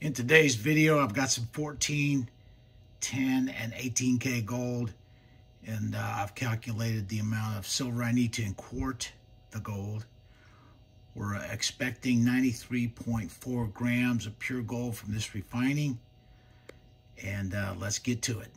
In today's video, I've got some 14, 10, and 18K gold. And uh, I've calculated the amount of silver I need to quart the gold. We're expecting 93.4 grams of pure gold from this refining. And uh, let's get to it.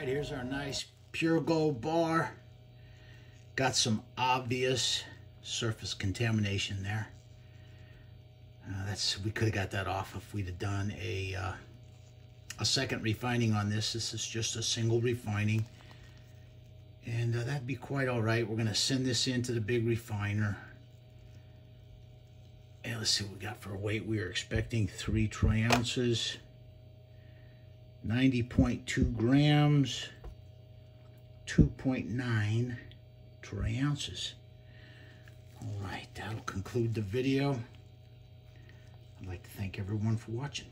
Right, here's our nice pure gold bar. Got some obvious surface contamination there. Uh, that's we could have got that off if we'd have done a uh, a second refining on this. This is just a single refining, and uh, that'd be quite all right. We're gonna send this into the big refiner. And let's see what we got for weight. We are expecting three troy ounces, 90.2 grams, 2.9 troy ounces. All right, that'll conclude the video. I'd like to thank everyone for watching.